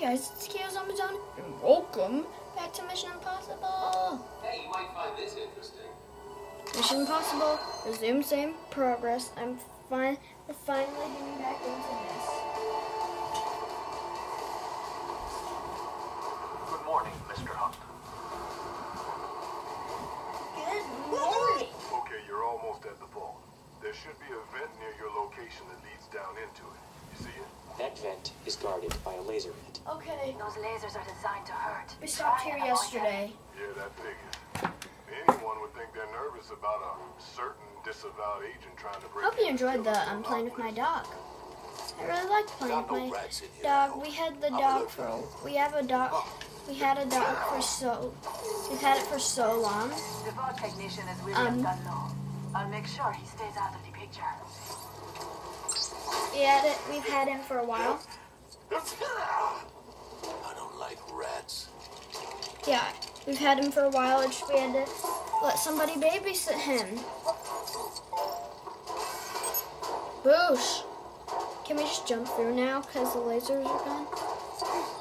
Hey guys, it's Keo Amazon, and welcome back to Mission Impossible. Hey, you might find this interesting. Mission Impossible, resume same progress. I'm fine. We're finally getting back into this. Good morning, Mr. Hunt. Good morning. Okay, you're almost at the vault. There should be a vent near your location that leads down into it. You see it? That vent is guarded by a laser pit. Okay, Those lasers are designed to hurt. we stopped here yesterday. Yeah, that figures. Anyone would think they're nervous about a certain disavowed agent trying to break Hope you enjoyed kill the us um, playing with my dog. I really liked playing with my rats in here, I dog. We had the I'm dog allergic. for we have a dog. We had a dog for so we've had it for so long. The vault technician is William Um, Donloe. I'll make sure he stays out of the picture. We had it. We've had him for a while. I don't like rats. Yeah, we've had him for a while. It's we had to let somebody babysit him. Boosh. Can we just jump through now because the lasers are gone?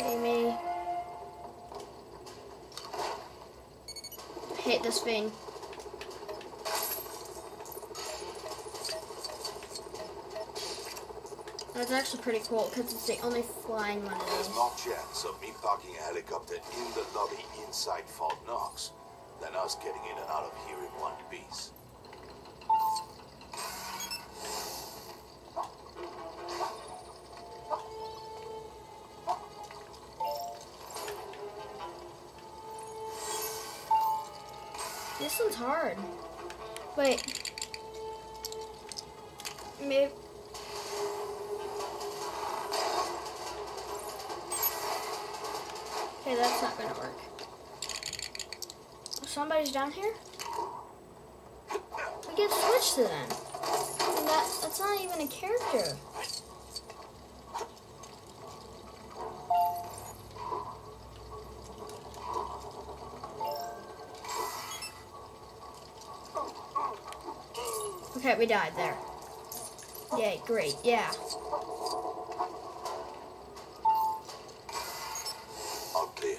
I hate this thing. That's actually pretty cool because it's the only flying one There's no chance of me parking a helicopter in the lobby inside Fort Knox than us getting in and out of here in one piece. This one's hard. Wait. Maybe. Okay, that's not gonna work. Somebody's down here? We get switched to them. That, that's not even a character. Okay, we died there. Yay, great, yeah. Oh, All clear.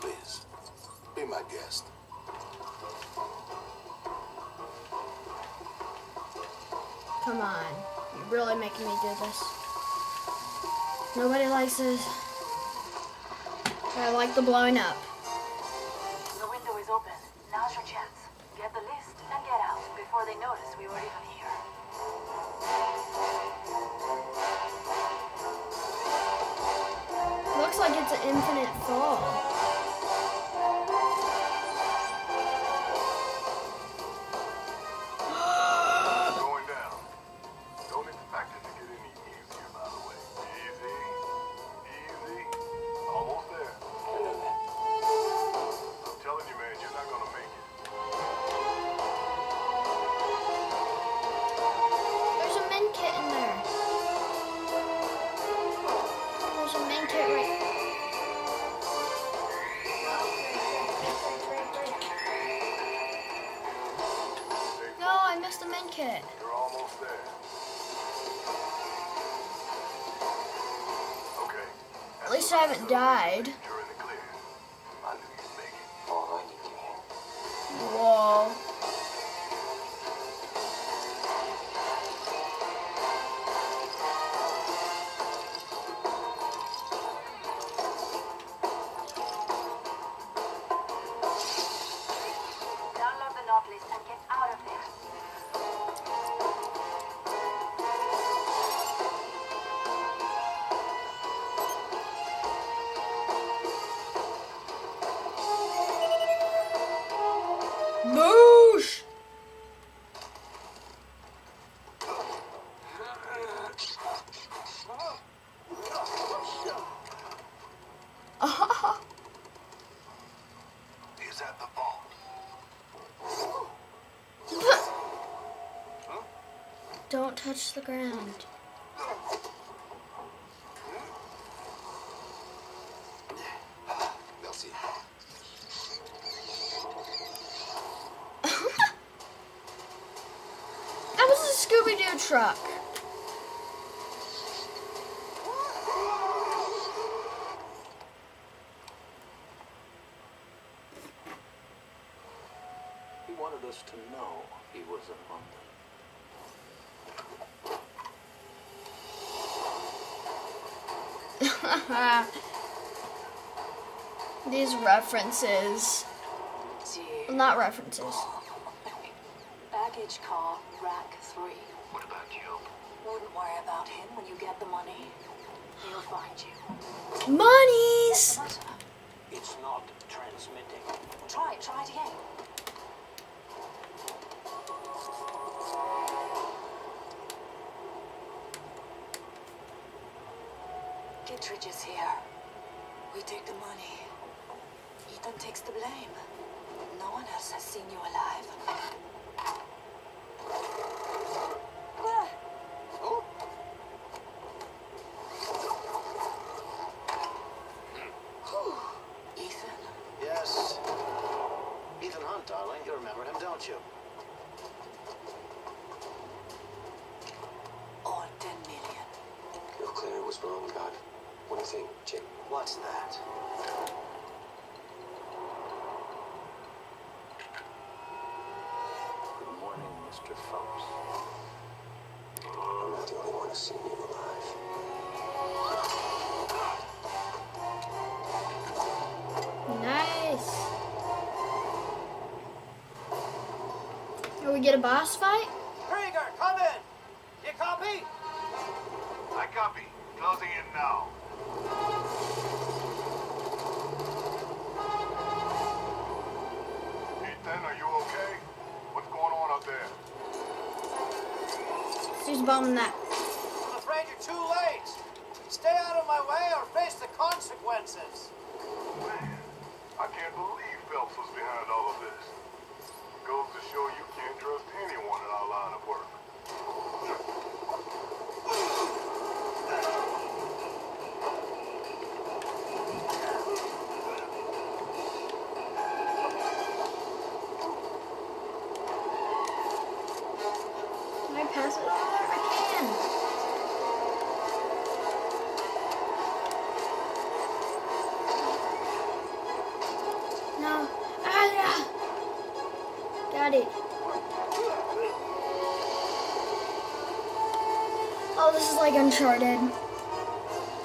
Please, be my guest. Come on. You're really making me do this. Nobody likes this. I like the blowing up. The window is open. Now's your chance. Get the list and get out before they notice we were even here. Looks like it's an infinite fall. I missed the min kit. You're almost there. Okay. At least I haven't died. You're touch the ground. That was a Scooby Doo truck. He wanted us to know he was in London. These references. Well, not references. Baggage car, rack three. What about you? Wouldn't worry about him when you get the money. He'll find you. Monies! What's the matter? It's not transmitting. Try it, try it again. Kittredge is here. We take the money. Ethan takes the blame. No one else has seen you alive. Ah, Oh, Ethan, Yes. Ethan Hunt, darling. You remember him, don't you? all 10 million. No, Claire was wrong about one thing, Jim. What's that? Good morning, Mr. Phelps. I'm not the only one who's seen you alive. Nice. Will we get a boss fight? Krieger, come in! You copy? I copy. Closing in now. Who's bombing that? I'm afraid you're too late. Stay out of my way or face the consequences. Man, I can't believe Phelps was behind all of this. Goes to show you can't trust anyone in our line of work. Oh, this is like Uncharted.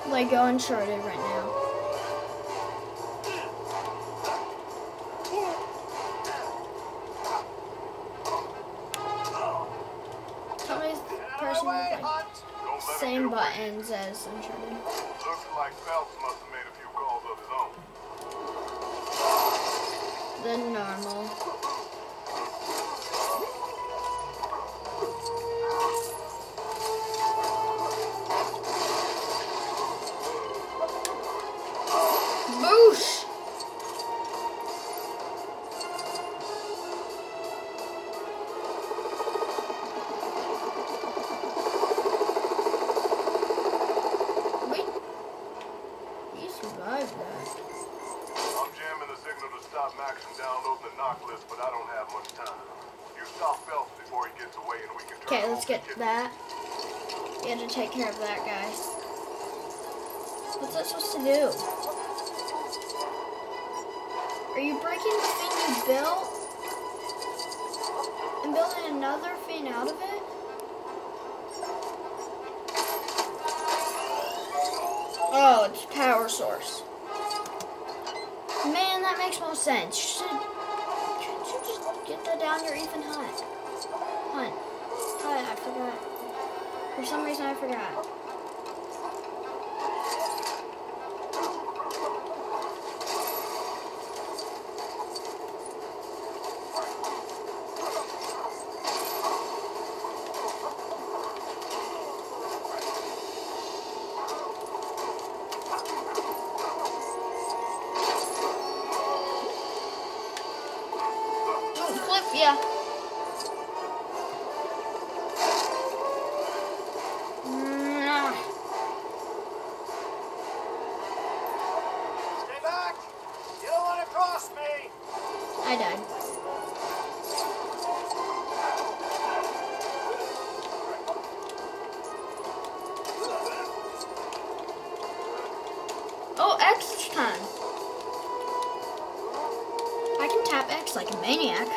Like Uncharted right now. Tell me the person with like Hunt. Don't let him same buttons as Uncharted. Looks like Survived that. I'm jamming the signal to stop Max from downloading the NOC list, but I don't have much time. You stop Phelps before he gets away and we can Okay, let's get that. You have to take care of that guy. What's that supposed to do? Are you breaking the thing you built? And building another thing out of it? Oh, it's power source. Man, that makes more sense. Should, shouldn't you just get that down your Ethan Hunt? Hunt. Hunt, I forgot. For some reason, I forgot. I died. Oh, X time. I can tap X like a maniac.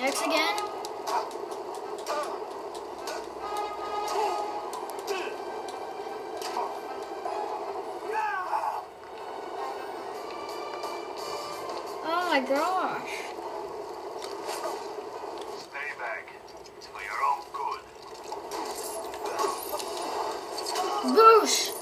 X again. Good.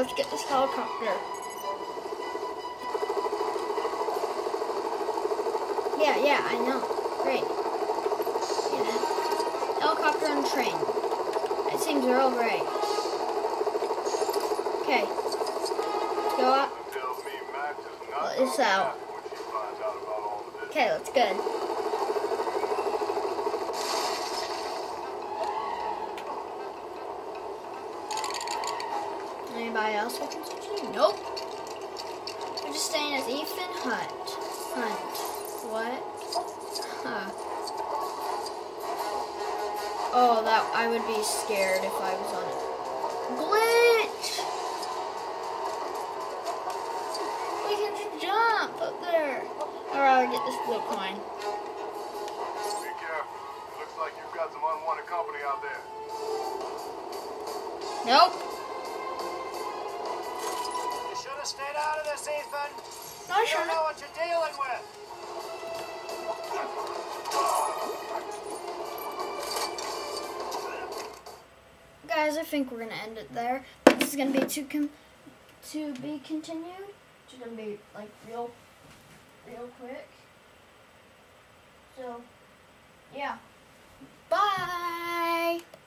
Let's get this helicopter. Yeah, yeah, I know. Great. Yeah. Helicopter and train. That seems real great. Okay. Go up. Tells me Max is not Well, it's out. happy when she finds out about all of this. Okay, that's good. Anybody else can? Nope. We're just staying as Ethan Hunt. Hunt. What? Huh. Oh, that I would be scared if I was on it. Glitch! We can just jump up there. I'd rather get this blue coin. Be careful. Looks like you've got some unwanted company out there. Nope. Out of this, Ethan. No, You sure. don't know what you're dealing with. Guys, I think we're gonna end it there. This is gonna be to com- to be continued. It's gonna be like real, real quick. So, yeah. Bye.